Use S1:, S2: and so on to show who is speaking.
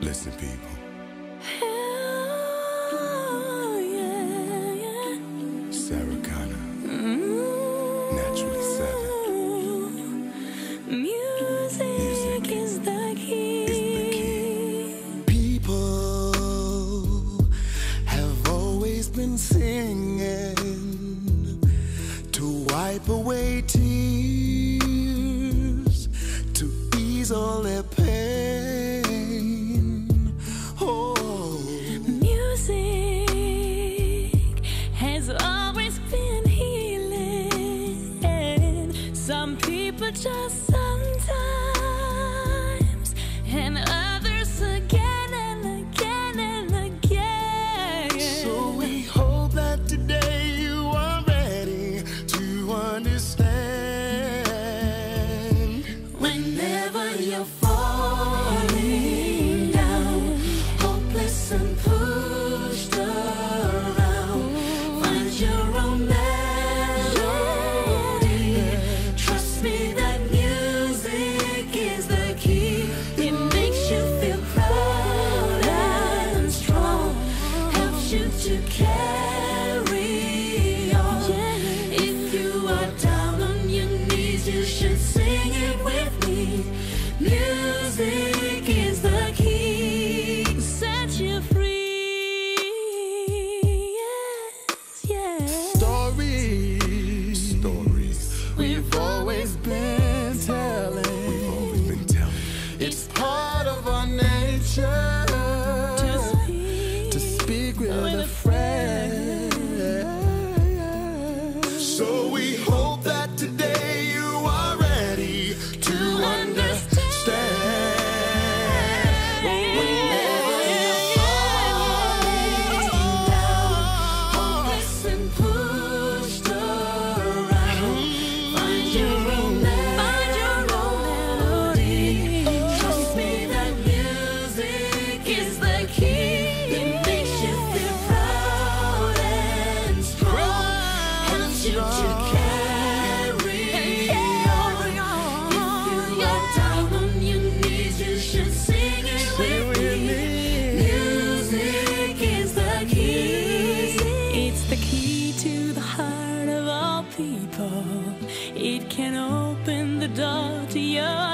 S1: Listen, people.
S2: Oh, yeah, yeah.
S1: Sarah Connor,
S2: Mm.
S1: naturally seven.
S2: Music is the key.
S3: People have always been singing to wipe away tears,
S2: People just Music dat je